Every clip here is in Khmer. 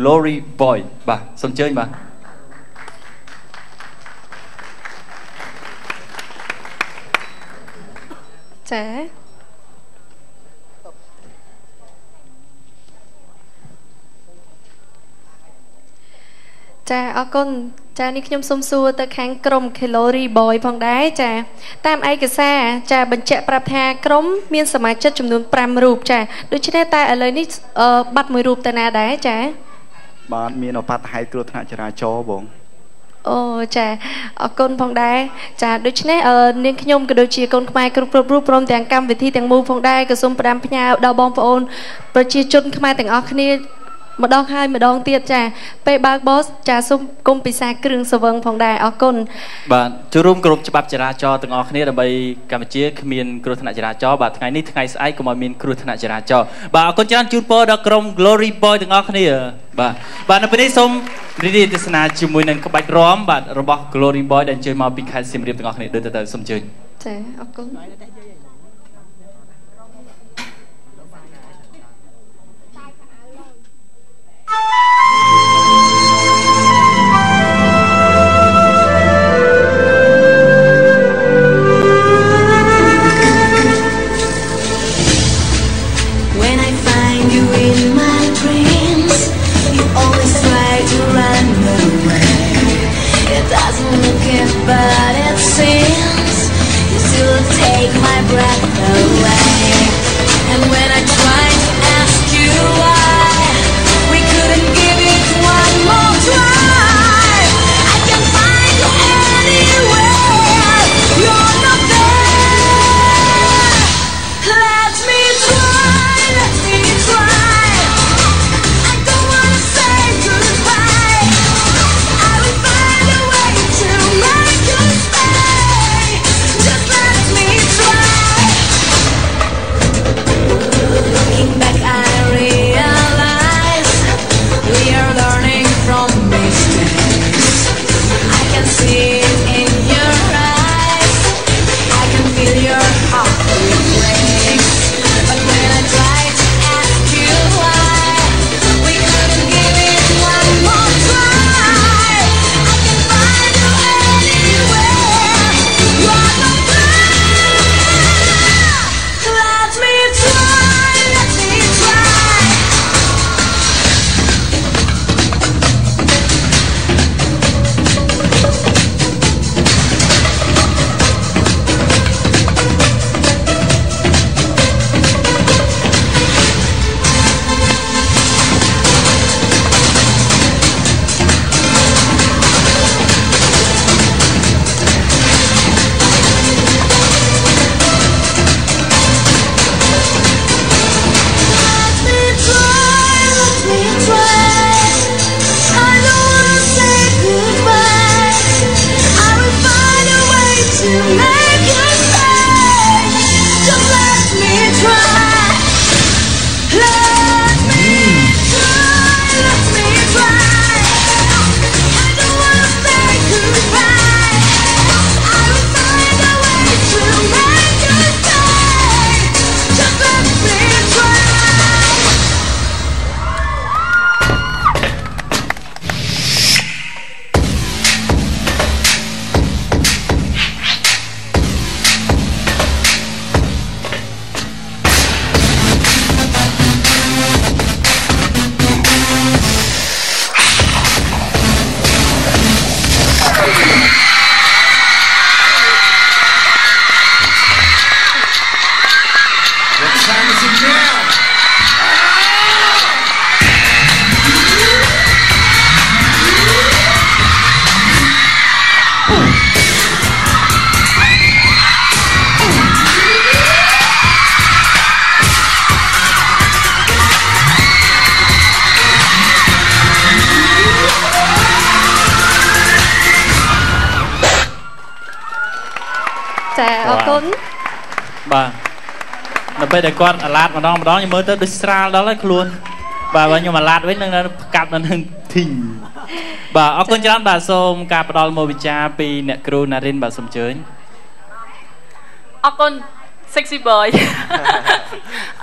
Glory Boy បាទសូមអញ្ជើញបាទចាចាអរគុណចានេះខ្ញុំសូមសួរទៅខាងក្រុម Calorie Boy ផងដែរចាតាមឯកសារចាបញ្ជាក់ប្រាប់ថាក្រុមមានសមាជិកចំនួន5រូបចាដូច្នេះតែឥឡូវនេះអឺបាត់មួយរូបទៅណាដែរចា បាទមានអបតហេតុគ្រោះថ្នាក់ចរាចរណ៍បងអូចាអរគុណផងដែរចាដូច្នេះអឺនាងខ្ញុំក៏ដូចជាកូនខ្មែរគ្រប់គ្រប់រូបព្រមទាំងកម្មវិធីទាំងមូលផងដែរក៏សូមផ្ដាំផ្ញើដល់បងប្អូនប្រជាជនខ្មែរទាំងអស់គ្នា ម្ដងហើយម្ដងទៀតចាពេលបើកបសចាសូមគុំពិសាគ្រឿងសវឹងផងដែរអរគុណបាទចូលរួមគ្រប់ច្បាប់ចរាចរណ៍ទាំងអស់គ្នាដើម្បីកម្ពុជាគ្មានគ្រោះថ្នាក់ចរាចរណ៍បាទថ្ងៃនេះថ្ងៃស្អែកកុំឲ្យមានគ្រោះថ្នាក់ចរាចរណ៍បាទអរគុណច្រើនជូនពរដល់ក្រុម Glory Boy ទាំងអស់គ្នាបាទបាទនៅពេលនេះសូមរីករាយទេសនាជាមួយនឹងក្បាច់រាំបាទរបស់ Glory Boy ដែលអញ្ជើញមកពីខេត្តសៀមរាបទាំងអស់គ្នាដូចទៅទៅសូមអញ្ជើញចាអរគុណ but it seems you still take my breath away. ចាអរគុណបាទនៅពេលដែលគាត់អាឡាតម្ដងម្ដងខ្ញុំមើលទៅដូចស្រាលដល់ហើយខ្លួនបាទបើខ្ញុំអាឡាតវិញនឹងនៅកាត់នៅនឹងធីងបាទអរគុណច្រើនបាទសូមការផ្ដល់មកវិចារពីអ្នកគ្រូណារិនបាទសូមអញ្ជើញអរគុណ sexy boy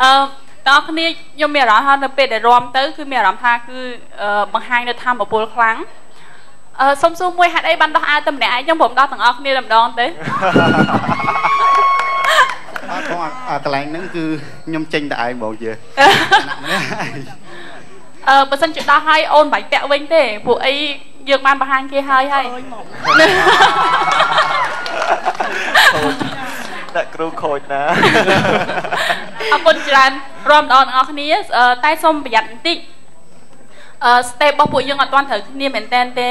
អឺតើគ្នាខ្ញុំមានអារម្មណ៍ថានៅពេលដែលរំទៅគឺមានអារម្មណ៍ថាគឺអឺបង្ហាញនៅធម៌ពលខ្លាំង អឺសុំសួរមួយហេតុអីបានដោះអាវតែម្នាក់ឯងចឹងព្រមដោះទាំងអស់គ្នាតែម្ដងទៅអត់ក្នុងអាកន្លែងហ្នឹងគឺខ្ញុំចេញតែឯងបងយើម្នាក់ឯងអឺបើសិនជាដោះឲ្យអូនបាច់ពាក់វិញទេពួកអីយើងបានបង្ហាញគេហើយហើយដាក់គ្រូខូចណាអរគុណច្រើនរំដល់ទាំងអស់គ្នាអឺតែសូមប្រយ័ត្នបន្តិចអឺ step របស់ពួកយើងអត់ទាន់ត្រូវគ្នាមែនតែនទេ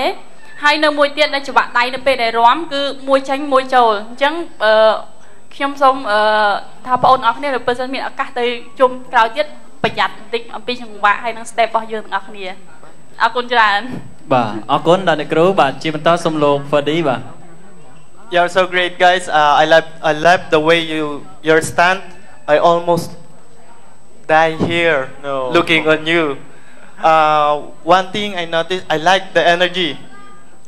ហើយនៅមួយទៀតនៅច្បាក់ដៃនៅពេលដែលរំគឺមួយចេញមួយចូលអញ្ចឹងអឺខ្ញុំសូមអឺថាបងប្អូនទាំងអស់គ្នានៅពេលសិនមានឱកាសទៅជុំក្រោយទៀតប្រយ័ត្នបន្តិចអំពីចង្វាក់ហើយនឹង step របស់យើងទាំងអស់គ្នាអរគុណច្រើនបាទអរគុណដល់អ្នកគ្រូបាទជាបន្តសូមលោក Ferdy បាទ You're so great guys uh, I love I love the way you your stand I almost die here No. looking on you uh, one thing I noticed I like the energy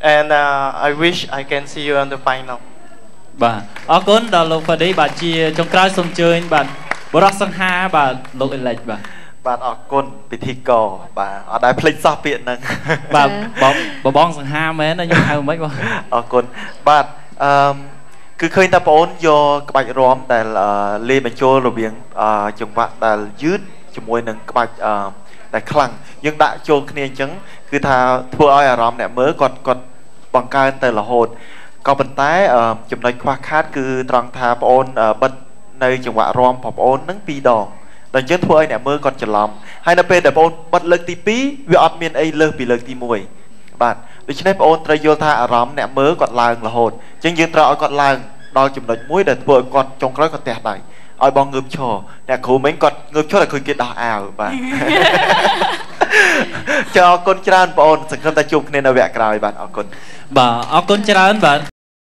and uh, I wish I can see you on the final បាទអរគុណដល់លោក Ferdy បាទជាចុងក្រោយសូមអញ្ជើញបាទបរិសសង្ហាបាទលោក Alex បាទបាទអរគុណពិធីករបាទអត់ដែលភ្លេចសោះពាក្យហ្នឹងបាទបងបបងសង្ហាមែនណាខ្ញុំហៅមិនបងអរគុណបាទអឺមគឺឃើញតែបងអូនយកក្បាច់រាំដែលអឺលេងបញ្ចូលរវាងអឺចង្វាក់ដែលយឺត ជាមួយនឹងក្បាច់អឺដែលខ្លាំងយើងដាក់ចូលគ្នាអញ្ចឹងគឺថាធ្វើឲ្យអារម្មណ៍អ្នកមើលគាត់គាត់បង្កើនទៅរហូតក៏ប៉ុន្តែអឺចំណុចខ្វះខាត គឺត្រង់ថាបងអូនអឺបិទនៅចង្វាក់រាំរបស់បងអូនហ្នឹងពីរដងដល់អញ្ចឹងធ្វើឲ្យអ្នកមើលគាត់ច្រឡំហើយនៅពេលដែលបងអូនបិទលើកទី2វាអត់មានអីលើសពីលើកទី1បាទដូច្នេះបងអូនត្រូវយល់ថាអារម្មណ៍អ្នកមើលគាត់ឡើងរហូតអញ្ចឹងយើងត្រូវឲ្យគាត់ឡើងដល់ចំណុចមួយដែលធ្វើឲ្យគាត់ចុងក្រោយគាត់ទះដៃ ឲ្យបងងើបឈរអ្នកគ្រូមិញគាត់ងើបឈរតែឃើញគេដោះអាវបាទចាអរគុណច្រើនបងអូនសង្ឃឹមថាជួបគ្នានៅវគ្គក្រោយបាទអរគុណបាទអរគុណច្រើនបាទ